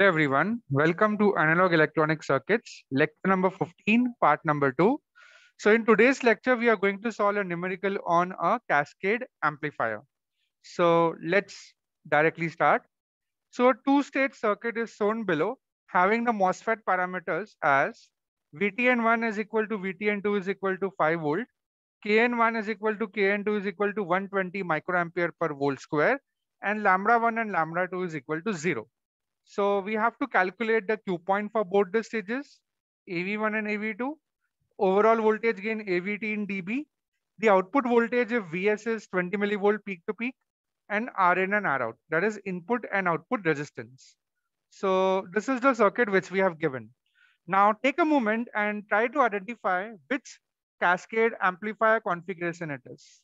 Hello everyone, welcome to Analog Electronic Circuits, lecture number 15, part number 2. So in today's lecture, we are going to solve a numerical on a cascade amplifier. So let's directly start. So a two-state circuit is shown below, having the MOSFET parameters as VTN1 is equal to VTN2 is equal to 5 volt, KN1 is equal to KN2 is equal to 120 microampere per volt square, and lambda 1 and lambda 2 is equal to 0. So we have to calculate the Q point for both the stages, AV1 and AV2, overall voltage gain AVT in dB, the output voltage if Vs is 20 millivolt peak to peak, and Rn and Rout, that is input and output resistance. So this is the circuit which we have given. Now take a moment and try to identify which cascade amplifier configuration it is.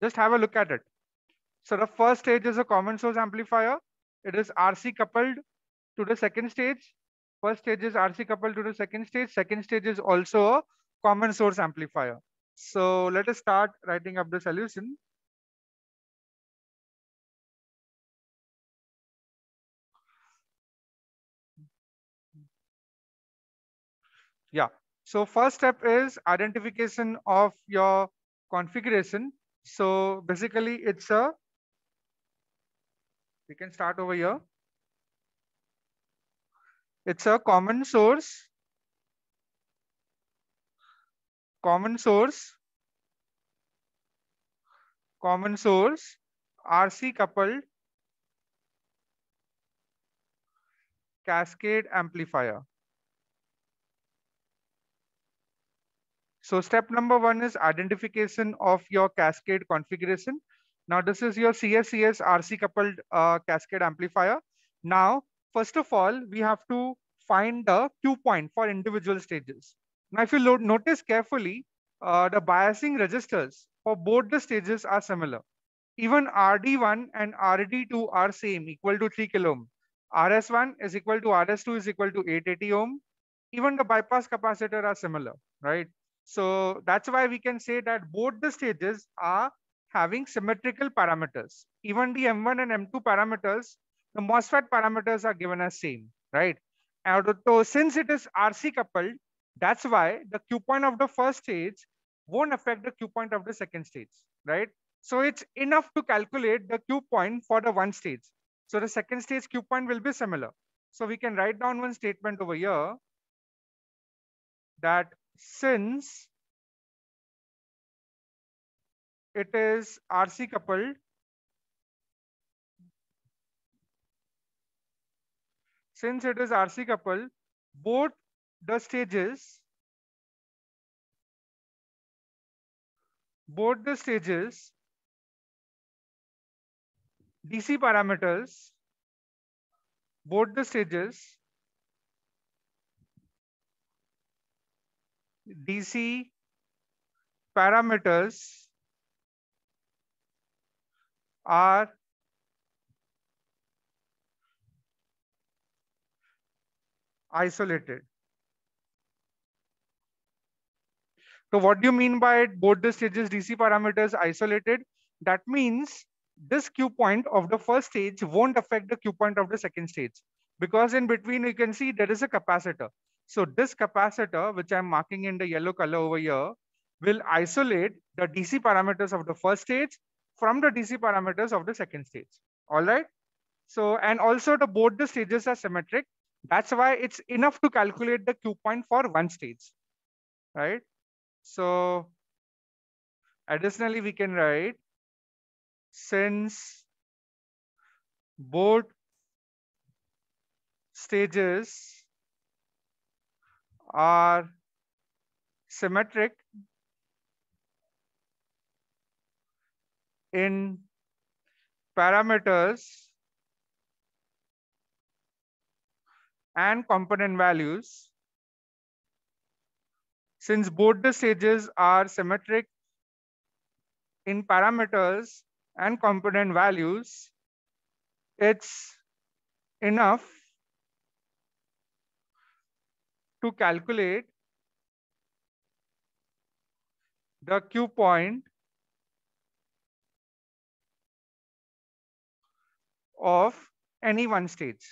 Just have a look at it. So the first stage is a common source amplifier it is RC coupled to the second stage. First stage is RC coupled to the second stage. Second stage is also a common source amplifier. So let us start writing up the solution. Yeah. So first step is identification of your configuration. So basically it's a we can start over here. It's a common source, common source, common source, RC coupled cascade amplifier. So step number one is identification of your cascade configuration. Now this is your CSCS RC coupled uh, cascade amplifier. Now, first of all, we have to find the Q point for individual stages. Now, if you notice carefully, uh, the biasing resistors for both the stages are similar. Even RD1 and RD2 are same, equal to 3 kilo ohm. RS1 is equal to RS2 is equal to 880 ohm. Even the bypass capacitor are similar, right? So that's why we can say that both the stages are having symmetrical parameters. Even the M1 and M2 parameters, the MOSFET parameters are given as same, right? And so since it is RC coupled, that's why the Q point of the first stage won't affect the Q point of the second stage, right? So it's enough to calculate the Q point for the one stage. So the second stage Q point will be similar. So we can write down one statement over here that since it is RC coupled. Since it is RC coupled, both the stages, both the stages, DC parameters, both the stages, DC parameters are isolated. So what do you mean by it both the stages DC parameters isolated? That means this Q point of the first stage won't affect the Q point of the second stage because in between you can see there is a capacitor. So this capacitor, which I'm marking in the yellow color over here, will isolate the DC parameters of the first stage from the DC parameters of the second stage. All right. So, and also the both the stages are symmetric. That's why it's enough to calculate the Q point for one stage, right? So additionally, we can write since both stages are symmetric in parameters and component values. Since both the stages are symmetric in parameters and component values, it's enough to calculate the Q point of any one stage.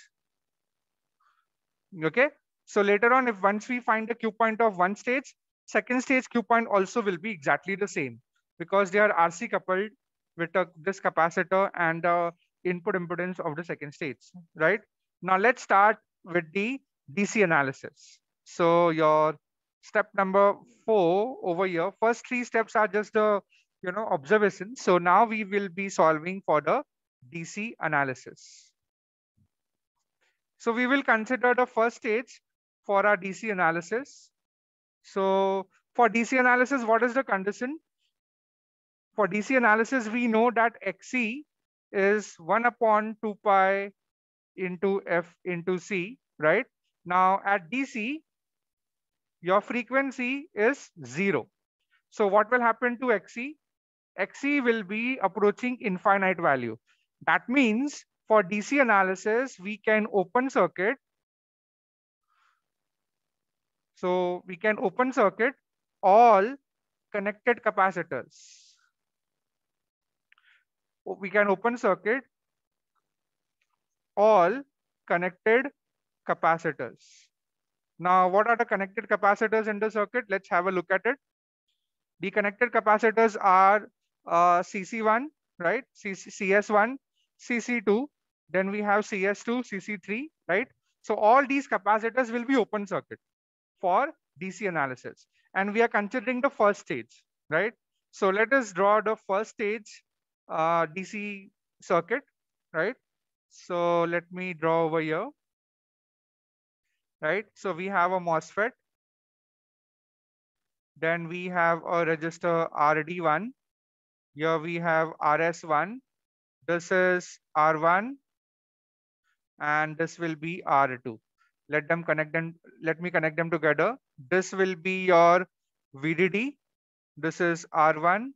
Okay. So later on, if once we find the Q point of one stage, second stage Q point also will be exactly the same because they are RC coupled with this capacitor and the input impedance of the second stage, right? Now let's start with the DC analysis. So your step number four over here, first three steps are just the you know observation. So now we will be solving for the DC analysis. So we will consider the first stage for our DC analysis. So for DC analysis, what is the condition? For DC analysis, we know that XC is 1 upon 2 pi into F into C, right? Now at DC, your frequency is 0. So what will happen to XC? XC will be approaching infinite value. That means for DC analysis, we can open circuit. So we can open circuit all connected capacitors. We can open circuit all connected capacitors. Now, what are the connected capacitors in the circuit? Let's have a look at it. The connected capacitors are uh, CC1, right? CS1, CC2, then we have CS2, CC3, right? So all these capacitors will be open circuit for DC analysis. And we are considering the first stage, right? So let us draw the first stage uh, DC circuit, right? So let me draw over here, right? So we have a MOSFET. Then we have a resistor RD1. Here we have RS1 this is R1 and this will be R2. Let them connect them. Let me connect them together. This will be your VDD. This is R1,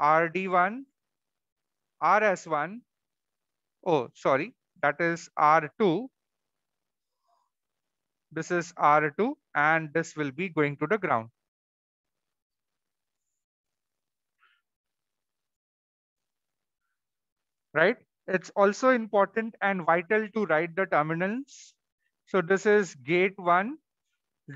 RD1, RS1. Oh, sorry, that is R2. This is R2 and this will be going to the ground. Right? It's also important and vital to write the terminals. So this is gate one,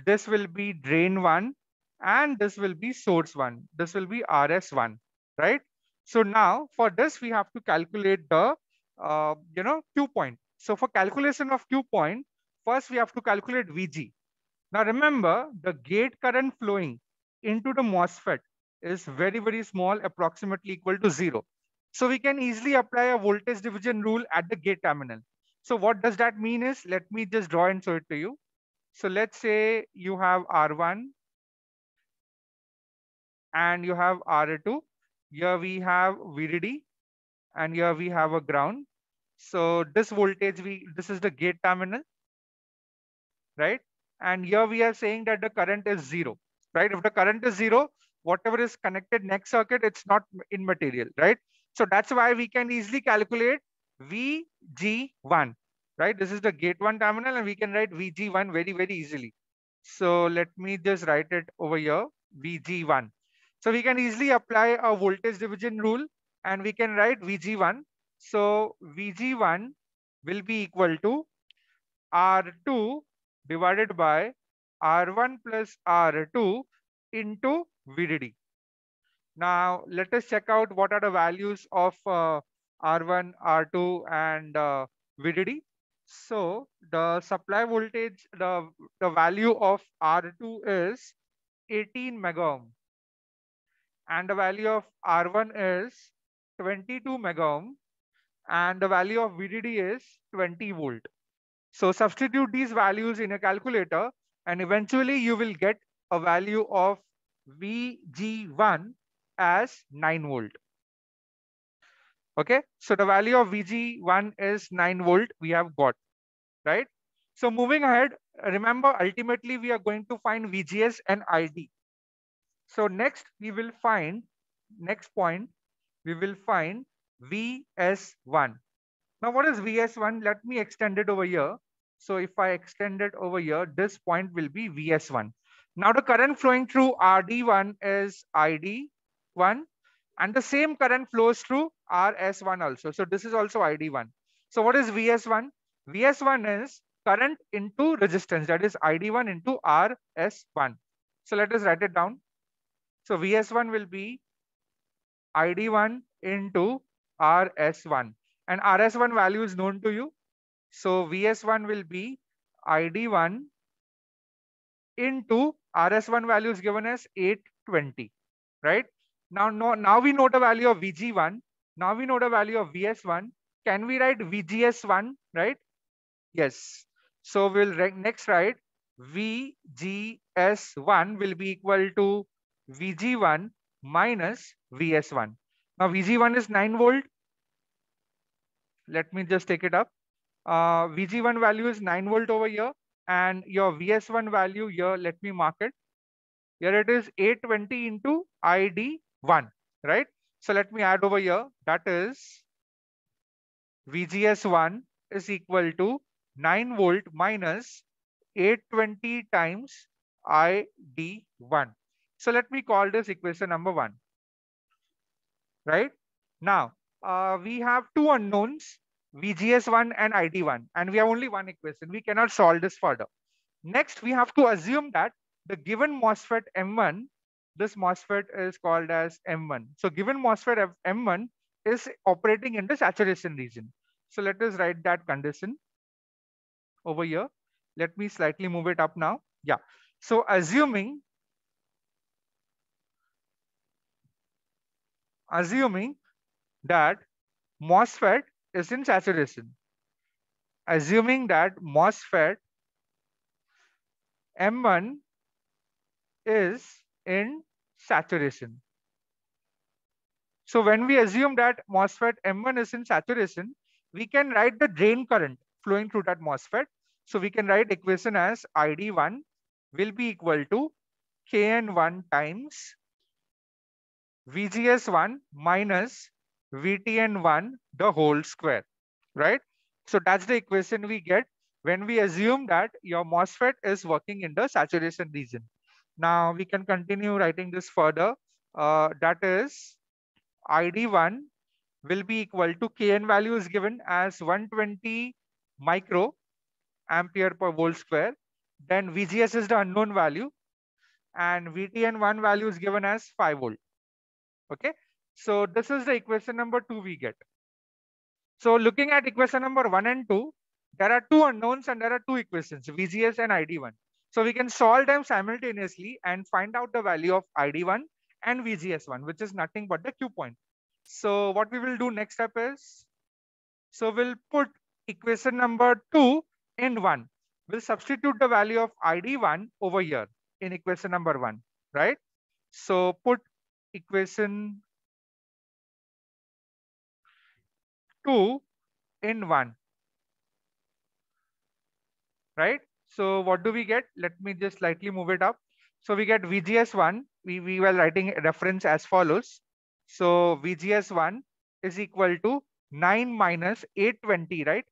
this will be drain one, and this will be source one. This will be RS1, right? So now for this, we have to calculate the, uh, you know, Q point. So for calculation of Q point, first we have to calculate VG. Now remember, the gate current flowing into the MOSFET is very, very small, approximately equal to zero. So we can easily apply a voltage division rule at the gate terminal. So what does that mean is, let me just draw and show it to you. So let's say you have R1 and you have R2. Here we have VDD and here we have a ground. So this voltage, we this is the gate terminal, right? And here we are saying that the current is zero, right? If the current is zero, whatever is connected next circuit, it's not immaterial, right? So that's why we can easily calculate VG1, right? This is the gate one terminal and we can write VG1 very, very easily. So let me just write it over here, VG1. So we can easily apply a voltage division rule and we can write VG1. So VG1 will be equal to R2 divided by R1 plus R2 into VDD. Now, let us check out what are the values of uh, R1, R2, and uh, VDD. So the supply voltage, the, the value of R2 is 18 mega ohm. And the value of R1 is 22 mega ohm. And the value of VDD is 20 volt. So substitute these values in a calculator and eventually you will get a value of VG1 as 9 volt. Okay, so the value of VG1 is 9 volt we have got, right? So moving ahead, remember ultimately we are going to find VGS and ID. So next we will find, next point, we will find VS1. Now what is VS1? Let me extend it over here. So if I extend it over here, this point will be VS1. Now the current flowing through RD1 is ID 1 and the same current flows through RS1 also. So this is also ID1. So what is VS1? VS1 is current into resistance, that is ID1 into RS1. So let us write it down. So VS1 will be ID1 into RS1 and RS1 value is known to you. So VS1 will be ID1 into RS1 value is given as 820, right? Now, no, now we know the value of VG1. Now we know the value of VS1. Can we write VGS1, right? Yes. So we'll next write VGS1 will be equal to VG1 minus VS1. Now VG1 is 9 volt. Let me just take it up. Uh, VG1 value is 9 volt over here and your VS1 value here, let me mark it. Here it is 820 into ID1, right? So let me add over here. That is VGS1 is equal to 9 volt minus 820 times ID1. So let me call this equation number one. Right now, uh, we have two unknowns, VGS1 and ID1, and we have only one equation. We cannot solve this further. Next, we have to assume that the given MOSFET M1, this MOSFET is called as M1. So given MOSFET M1 is operating in the saturation region. So let us write that condition over here. Let me slightly move it up now. Yeah. So assuming assuming that MOSFET is in saturation. Assuming that MOSFET M1 is in saturation. So when we assume that MOSFET M1 is in saturation, we can write the drain current flowing through that MOSFET. So we can write equation as ID1 will be equal to Kn1 times VGS1 minus VTN1 the whole square, right? So that's the equation we get when we assume that your MOSFET is working in the saturation region. Now we can continue writing this further. Uh, that is ID1 will be equal to Kn value is given as 120 micro ampere per volt square. Then VGS is the unknown value and VTN1 value is given as 5 volt. Okay, so this is the equation number two we get. So looking at equation number one and two, there are two unknowns and there are two equations, VGS and ID1. So we can solve them simultaneously and find out the value of ID1 and VGS1, which is nothing but the Q point. So what we will do next step is, so we'll put equation number two in one. We'll substitute the value of ID1 over here in equation number one, right? So put equation 2 in 1. Right? So what do we get? Let me just slightly move it up. So we get VGS1. We, we were writing reference as follows. So VGS1 is equal to 9 minus 820, right?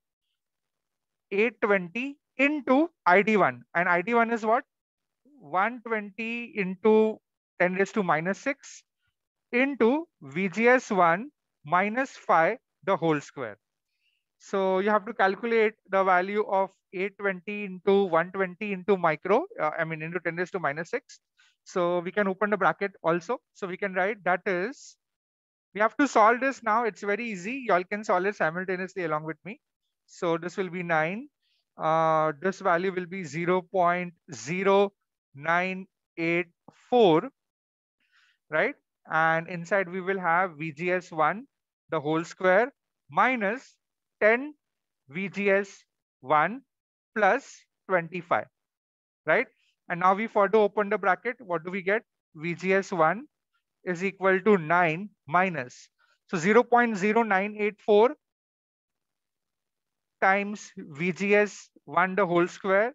820 into ID1. And ID1 is what? 120 into 10 raised to minus 6 into VGS1 minus 5 the whole square. So you have to calculate the value of 820 into 120 into micro, uh, I mean into 10 raised to minus 6. So we can open the bracket also. So we can write that is, we have to solve this now. It's very easy. You all can solve it simultaneously along with me. So this will be 9. Uh, this value will be 0 0.0984, right? And inside we will have VGS1 the whole square minus 10 VGS1 plus 25, right? And now we further open the bracket. What do we get? VGS1 is equal to 9 minus. So 0 0.0984 times VGS1 the whole square.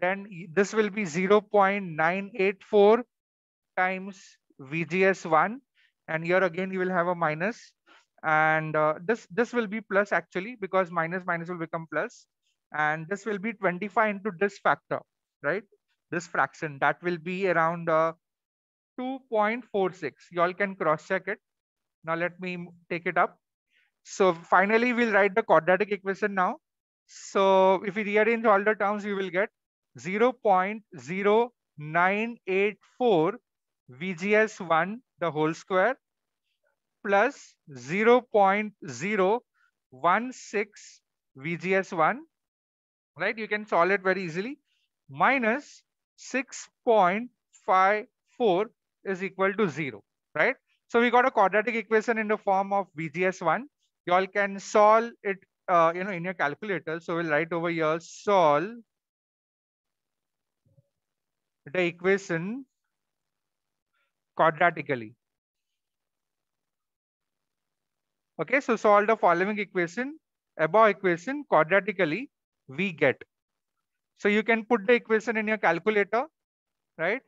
Then this will be 0 0.984 times VGS1 and here again you will have a minus and uh, this this will be plus actually because minus minus will become plus. And this will be 25 into this factor right? This fraction that will be around uh, 2.46 you all can cross check it. Now let me take it up. So finally, we'll write the quadratic equation now. So if we rearrange all the terms, you will get 0 0.0984 VGS1 the whole square plus 0 0.016 VGS1, right? You can solve it very easily. Minus 6.54 is equal to 0, right? So we got a quadratic equation in the form of VGS1. You all can solve it, uh, you know, in your calculator. So we'll write over here, solve the equation quadratically. Okay, so solve the following equation, above equation quadratically, we get. So you can put the equation in your calculator, right?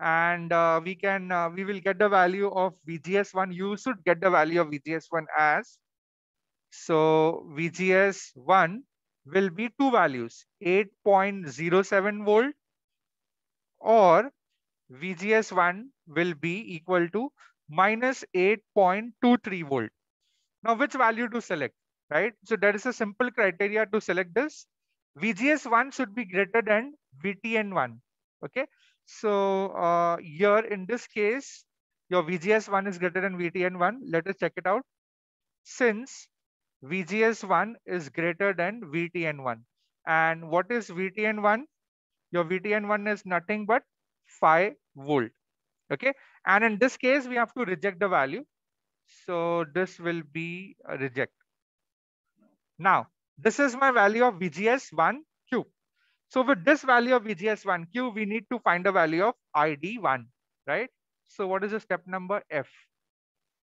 And uh, we can, uh, we will get the value of VGS1. You should get the value of VGS1 as. So VGS1 will be two values, 8.07 volt or VGS1 will be equal to minus 8.23 volt. Now, which value to select, right? So there is a simple criteria to select this. VGS1 should be greater than VTN1, okay? So uh, here in this case, your VGS1 is greater than VTN1. Let us check it out. Since VGS1 is greater than VTN1. And what is VTN1? Your VTN1 is nothing but 5 volt. Okay. And in this case, we have to reject the value. So this will be a reject. Now, this is my value of VGS1 Q. So with this value of VGS1 Q, we need to find the value of ID1, right? So what is the step number F?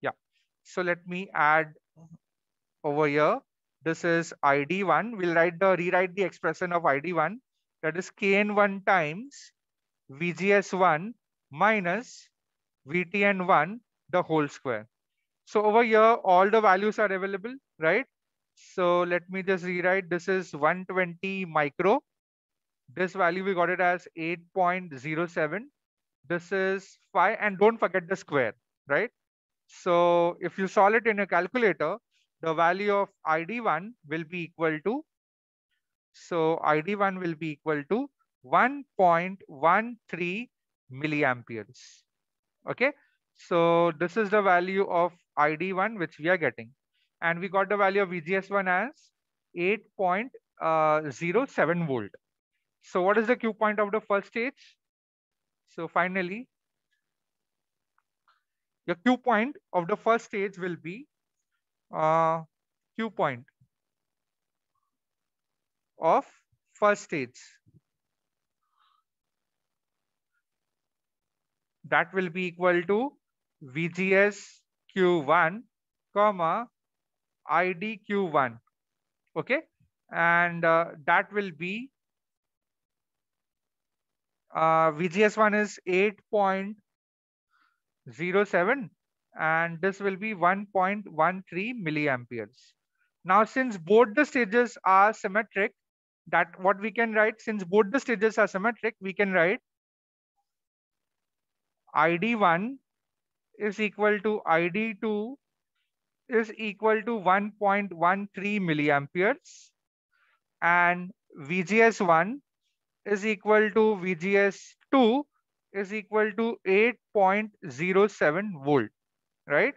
Yeah. So let me add over here. This is ID1. We'll write the rewrite the expression of ID1 that is Kn1 times VGS1 minus VTN1 the whole square. So over here, all the values are available, right? So let me just rewrite. This is 120 micro. This value, we got it as 8.07. This is 5. And don't forget the square, right? So if you solve it in a calculator, the value of ID1 will be equal to, so ID1 will be equal to 1.13 milliamperes. Okay, so this is the value of ID1 which we are getting. And we got the value of VGS1 as 8.07 uh, volt. So what is the Q point of the first stage? So finally, the Q point of the first stage will be uh, Q point of first stage. that will be equal to VGS Q1, comma, ID Q1. Okay. And uh, that will be uh, VGS1 is 8.07 and this will be 1.13 milliamperes. Now, since both the stages are symmetric, that what we can write, since both the stages are symmetric, we can write ID1 is equal to ID2 is equal to 1.13 milliamperes and VGS1 is equal to VGS2 is equal to 8.07 volt, right?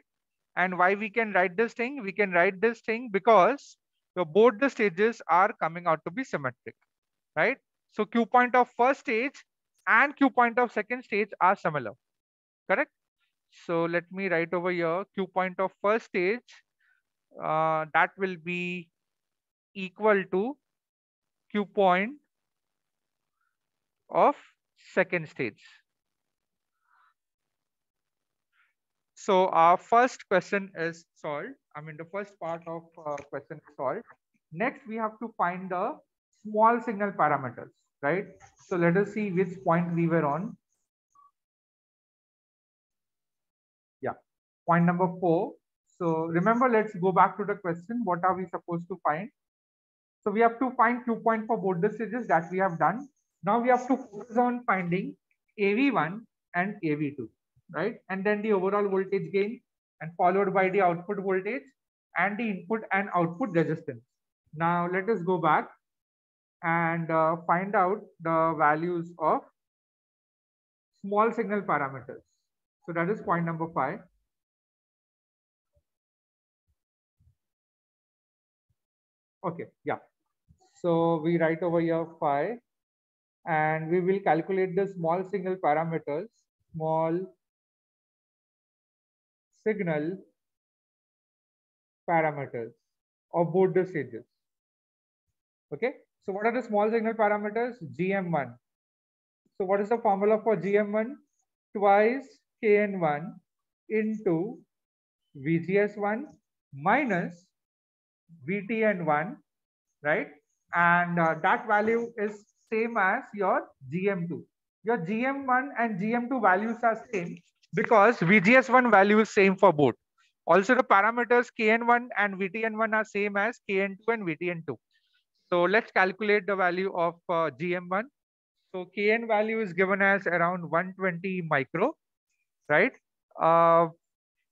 And why we can write this thing? We can write this thing because the, both the stages are coming out to be symmetric, right? So Q point of first stage and Q point of second stage are similar correct? So let me write over here Q point of first stage uh, that will be equal to Q point of second stage. So our first question is solved. I mean, the first part of uh, question is solved. Next, we have to find the small signal parameters, right? So let us see which point we were on. Point number four. So remember, let's go back to the question. What are we supposed to find? So we have to find Q point for both the stages that we have done. Now we have to focus on finding AV1 and AV2, right? And then the overall voltage gain and followed by the output voltage and the input and output resistance. Now let us go back and uh, find out the values of small signal parameters. So that is point number five. Okay, yeah. So we write over here phi and we will calculate the small signal parameters, small signal parameters of both the stages. Okay, so what are the small signal parameters? GM1. So what is the formula for GM1? Twice KN1 into VGS1 minus VTN1, right? And uh, that value is same as your GM2. Your GM1 and GM2 values are same because VGS1 value is same for both. Also, the parameters KN1 and VTN1 are same as KN2 and VTN2. So let's calculate the value of uh, GM1. So Kn value is given as around 120 micro, right? Uh,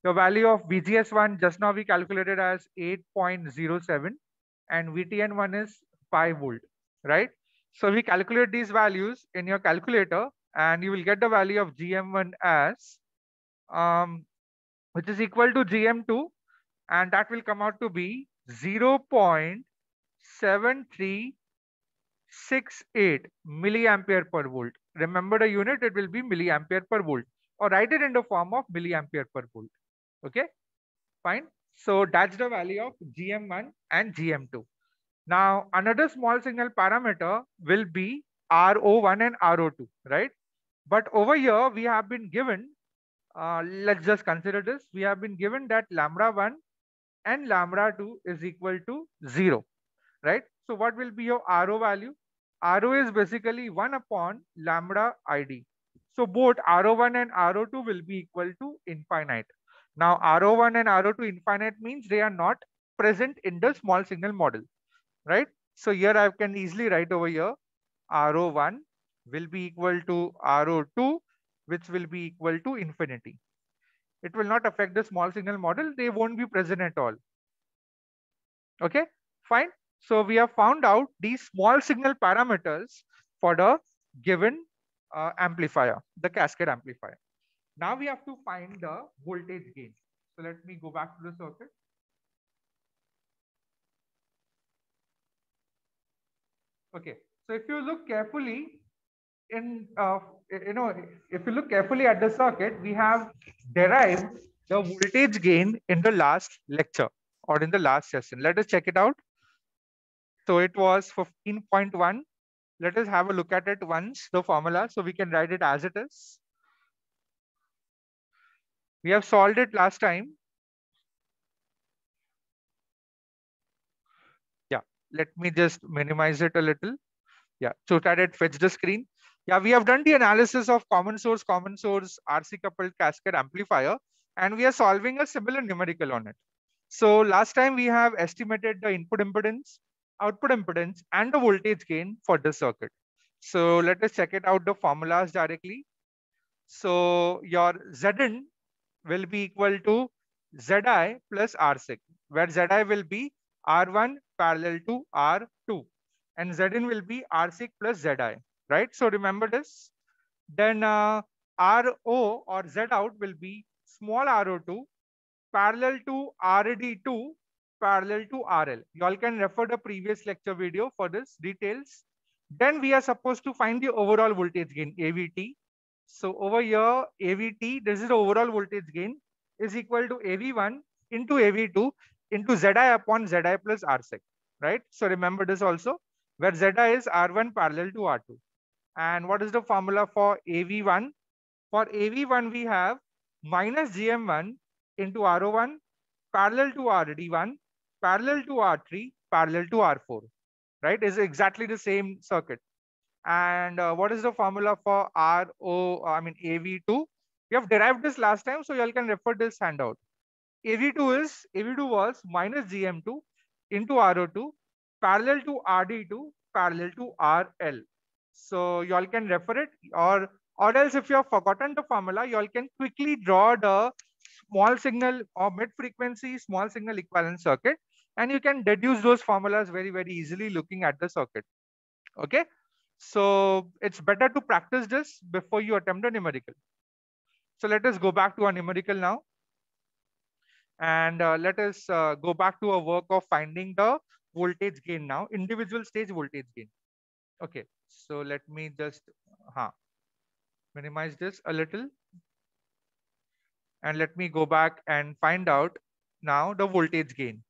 the value of VGS1 just now we calculated as 8.07 and VTN1 is 5 volt, right? So we calculate these values in your calculator and you will get the value of GM1 as, um, which is equal to GM2 and that will come out to be 0 0.7368 milliampere per volt. Remember the unit, it will be milliampere per volt or write it in the form of milliampere per volt. Okay, fine. So that's the value of GM1 and GM2. Now, another small signal parameter will be RO1 and RO2, right? But over here, we have been given, uh, let's just consider this. We have been given that lambda 1 and lambda 2 is equal to 0, right? So what will be your RO value? RO is basically 1 upon lambda ID. So both RO1 and RO2 will be equal to infinite. Now RO1 and RO2 infinite means they are not present in the small signal model right? So here I can easily write over here RO1 will be equal to RO2, which will be equal to infinity. It will not affect the small signal model. They won't be present at all. Okay, fine. So we have found out these small signal parameters for the given uh, amplifier, the cascade amplifier. Now we have to find the voltage gain. So let me go back to the circuit. Okay, so if you look carefully in, uh, you know, if you look carefully at the circuit, we have derived the voltage gain in the last lecture or in the last session. Let us check it out. So it was 15.1. Let us have a look at it once, the formula, so we can write it as it is. We have solved it last time. Yeah, let me just minimize it a little. Yeah, so that it fetch the screen. Yeah, we have done the analysis of common source, common source RC coupled cascade amplifier, and we are solving a similar numerical on it. So last time we have estimated the input impedance, output impedance, and the voltage gain for the circuit. So let us check it out the formulas directly. So your Zn will be equal to Zi plus R6, where Zi will be R1 parallel to R2 and Zin will be R6 plus Zi, right? So remember this. Then uh, RO or Z out will be small RO2 parallel to RD2 parallel to RL. You all can refer the previous lecture video for this details. Then we are supposed to find the overall voltage gain, AVT. So over here, AVT, this is the overall voltage gain, is equal to AV1 into AV2 into Zi upon Zi plus R6, right? So remember this also, where Zi is R1 parallel to R2. And what is the formula for AV1? For AV1, we have minus GM1 into RO1 parallel to RD1, parallel to R3, parallel to R4, right? Is exactly the same circuit. And uh, what is the formula for RO, I mean AV2? We have derived this last time, so you all can refer this handout. AV2 is AV2 was minus GM2 into RO2 parallel to RD2 parallel to RL. So you all can refer it or or else if you have forgotten the formula, you all can quickly draw the small signal or mid frequency small signal equivalent circuit and you can deduce those formulas very very easily looking at the circuit okay so it's better to practice this before you attempt a numerical. So let us go back to our numerical now. And uh, let us uh, go back to a work of finding the voltage gain now individual stage voltage gain. Okay so let me just huh, minimize this a little. And let me go back and find out now the voltage gain.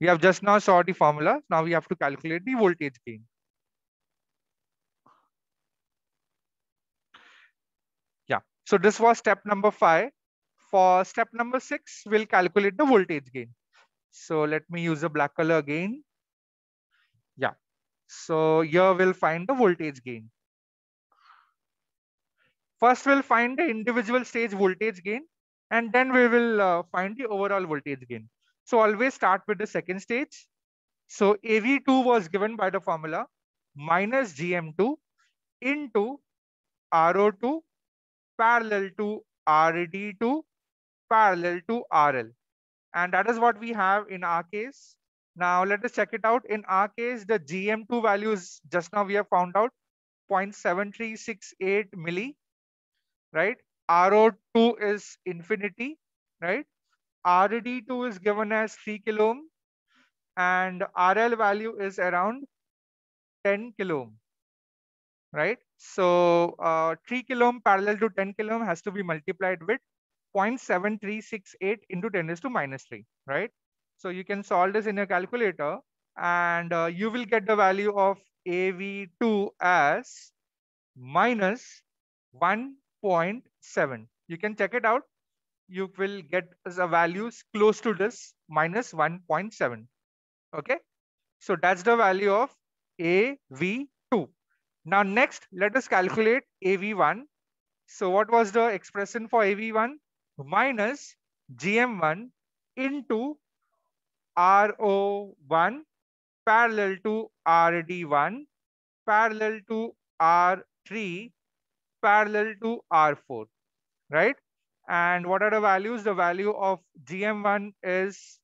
We have just now saw the formula. Now we have to calculate the voltage gain yeah so this was step number five for step number six, we'll calculate the voltage gain. So let me use a black color again. Yeah. So here we'll find the voltage gain. First, we'll find the individual stage voltage gain, and then we will uh, find the overall voltage gain. So always start with the second stage. So AV2 was given by the formula minus GM2 into RO2 parallel to RD2 parallel to RL. And that is what we have in our case. Now let us check it out. In our case, the GM2 values just now we have found out 0.7368 milli, right? RO2 is infinity, right? RD2 is given as 3 kilo ohm and RL value is around 10 kilo ohm, right? So uh, 3 kilo ohm parallel to 10 kilo ohm has to be multiplied with 0.7368 into 10 raised to minus 3, right? So you can solve this in your calculator and uh, you will get the value of AV2 as minus 1.7. You can check it out. You will get the values close to this minus 1.7. Okay. So that's the value of AV2. Now next, let us calculate AV1. So what was the expression for AV1? minus GM1 into RO1 parallel to RD1 parallel to R3 parallel to R4, right? And what are the values? The value of GM1 is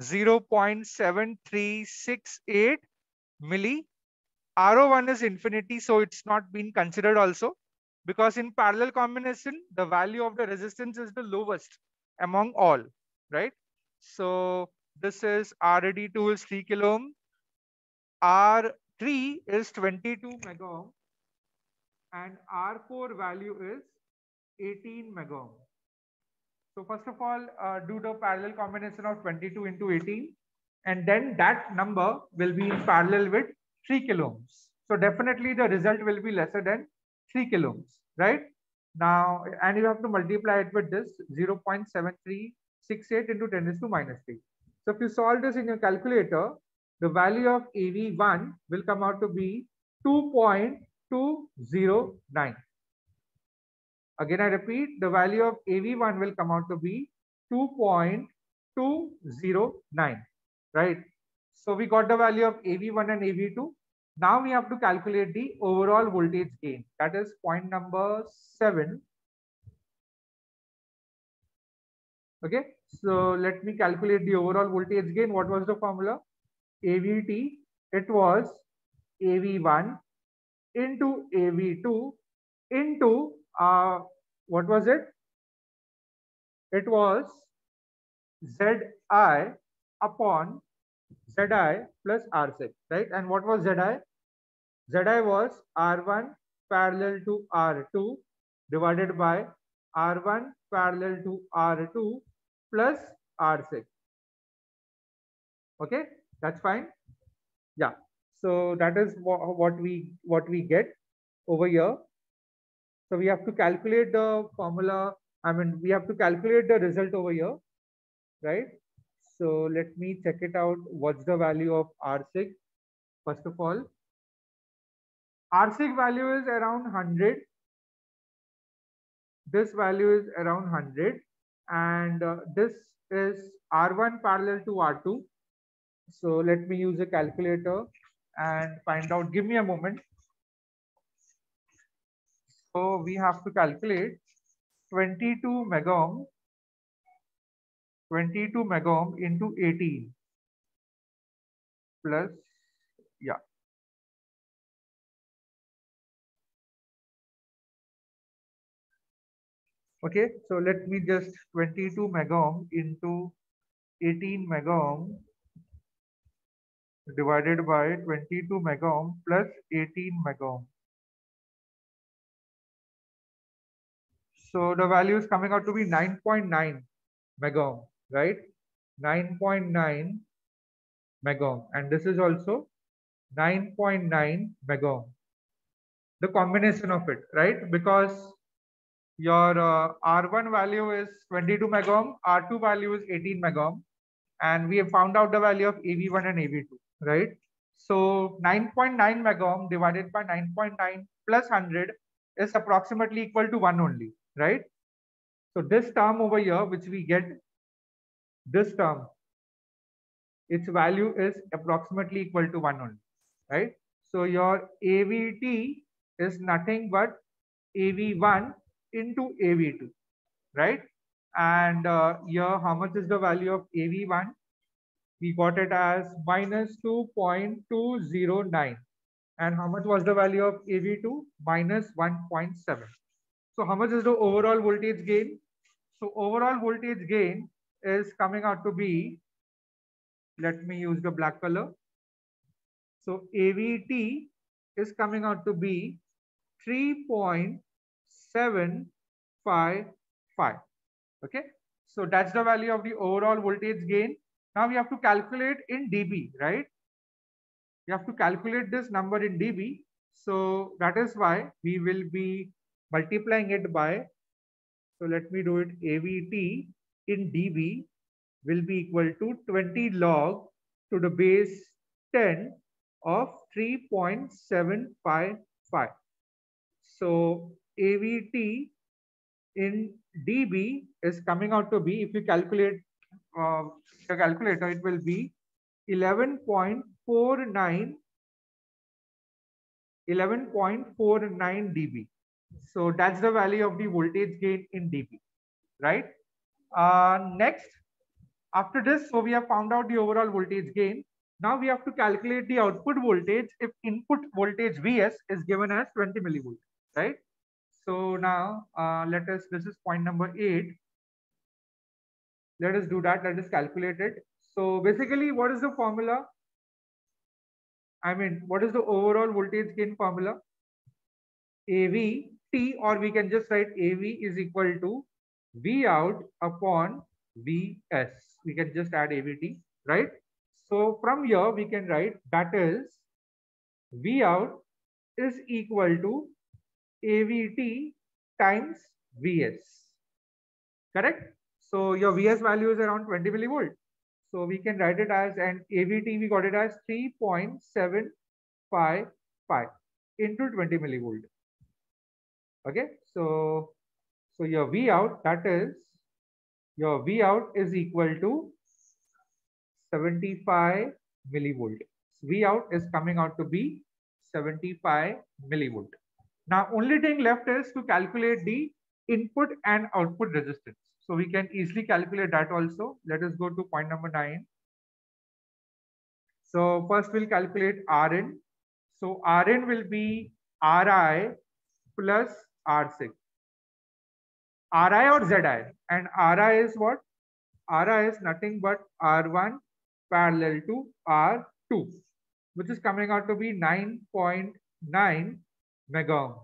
0 0.7368 milli. RO1 is infinity, so it's not been considered also because in parallel combination, the value of the resistance is the lowest among all, right? So this is RD2 is 3 kilo ohm, R3 is 22 mega ohm, and R4 value is 18 mega ohm. So first of all, uh, do the parallel combination of 22 into 18, and then that number will be in parallel with 3 kilo ohms. So definitely the result will be lesser than 3 kilo ohms, right? Now, and you have to multiply it with this 0.7368 into 10 is to minus 3. So if you solve this in your calculator, the value of AV1 will come out to be 2.209. Again, I repeat, the value of AV1 will come out to be 2.209, right? So we got the value of AV1 and AV2. Now we have to calculate the overall voltage gain. That is point number seven. Okay, so let me calculate the overall voltage gain. What was the formula? AVT, it was AV1 into AV2 into, uh, what was it? It was ZI upon Zi plus R6, right? And what was Zi? Zi was R1 parallel to R2 divided by R1 parallel to R2 plus R6. Okay, that's fine. Yeah. So that is what we what we get over here. So we have to calculate the formula. I mean, we have to calculate the result over here, right? So let me check it out. What's the value of R6? First of all, R6 value is around 100. This value is around 100. And uh, this is R1 parallel to R2. So let me use a calculator and find out. Give me a moment. So we have to calculate 22 mega ohm 22 mega ohm into 18 plus, yeah. Okay, so let me just 22 mega ohm into 18 mega ohm divided by 22 mega ohm plus 18 mega ohm. So the value is coming out to be 9.9 mega ohm, right? 9.9 mega ohm. And this is also 9.9 mega ohm. The combination of it, right? Because your uh, R1 value is 22 mega ohm, R2 value is 18 mega ohm, and we have found out the value of AV1 and AV2, right? So 9.9 mega ohm divided by 9.9 plus 100 is approximately equal to 1 only, right? So this term over here, which we get, this term, its value is approximately equal to 1 only, right? So your AVT is nothing but AV1 into AV2, right? And uh, here, how much is the value of AV1? We got it as minus 2.209. And how much was the value of AV2? Minus 1.7. So how much is the overall voltage gain? So overall voltage gain is coming out to be, let me use the black color. So AVT is coming out to be 3.755. Okay. So that's the value of the overall voltage gain. Now we have to calculate in dB, right? We have to calculate this number in dB. So that is why we will be multiplying it by, so let me do it, AVT in dB will be equal to 20 log to the base 10 of 3.755. So AVT in dB is coming out to be, if you calculate uh, the calculator, it will be 11.49 11.49 dB. So that's the value of the voltage gain in dB, right? Uh, next, after this, so we have found out the overall voltage gain. Now we have to calculate the output voltage if input voltage Vs is given as 20 millivolt, right? So now uh, let us, this is point number eight. Let us do that. Let us calculate it. So basically, what is the formula? I mean, what is the overall voltage gain formula? AV T or we can just write AV is equal to V out upon Vs. We can just add AVT, right? So from here we can write that is V out is equal to AVT times Vs. Correct? So your Vs value is around 20 millivolt. So we can write it as an AVT, we got it as 3.755 into 20 millivolt. Okay, so so your V out that is your V out is equal to 75 millivolt. V out is coming out to be 75 millivolt. Now, only thing left is to calculate the input and output resistance. So we can easily calculate that also. Let us go to point number nine. So first we'll calculate Rn. So Rn will be Ri plus R6. Ri or Zi? And Ri is what? Ri is nothing but R1 parallel to R2, which is coming out to be 9.9 mega ohm.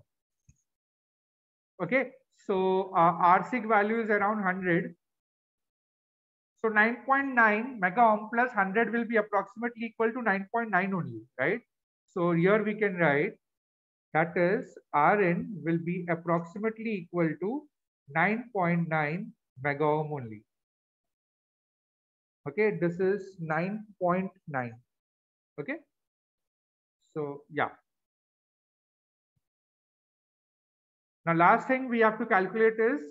Okay, so uh, R6 value is around 100. So 9.9 mega ohm plus 100 will be approximately equal to 9.9 only, right? So here we can write that is Rn will be approximately equal to 9.9 mega ohm only. Okay, this is 9.9. Okay, so yeah. Now, last thing we have to calculate is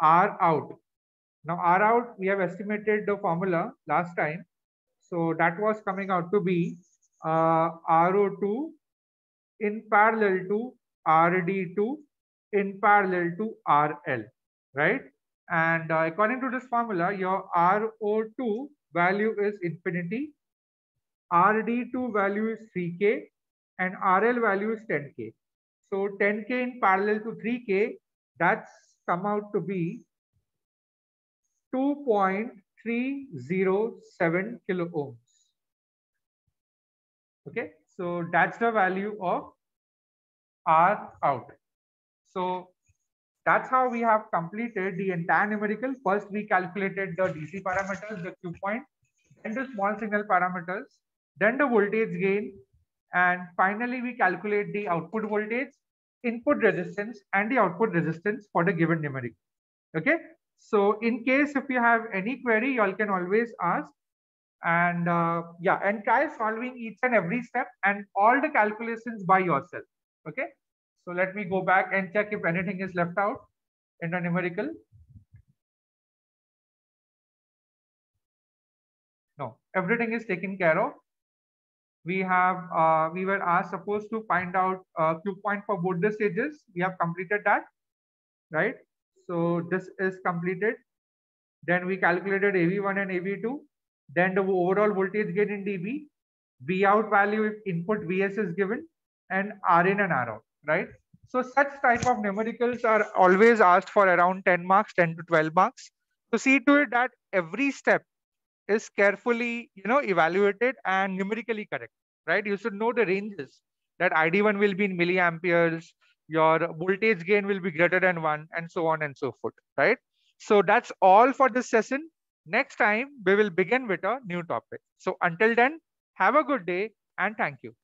R out. Now, R out, we have estimated the formula last time. So that was coming out to be uh, RO2 in parallel to RD2 in parallel to RL, right? And uh, according to this formula, your RO2 value is infinity, RD2 value is 3K, and RL value is 10K. So 10K in parallel to 3K, that's come out to be 2.307 kilo ohms. Okay, so that's the value of R out. So that's how we have completed the entire numerical. First, we calculated the DC parameters, the Q point, then the small signal parameters, then the voltage gain, and finally we calculate the output voltage, input resistance, and the output resistance for the given numerical. Okay. So in case if you have any query, you all can always ask. And uh, yeah, and try solving each and every step and all the calculations by yourself. Okay. So let me go back and check if anything is left out in the numerical. No, everything is taken care of. We have, uh, we were asked supposed to find out uh, Q point for both the stages. We have completed that, right? So this is completed. Then we calculated AV1 and AV2. Then the overall voltage gain in dB. V out value if input Vs is given and R in and R out right? So such type of numericals are always asked for around 10 marks, 10 to 12 marks. So see to it that every step is carefully, you know, evaluated and numerically correct, right? You should know the ranges that ID1 will be in milliamperes, your voltage gain will be greater than one, and so on and so forth, right? So that's all for this session. Next time, we will begin with a new topic. So until then, have a good day and thank you.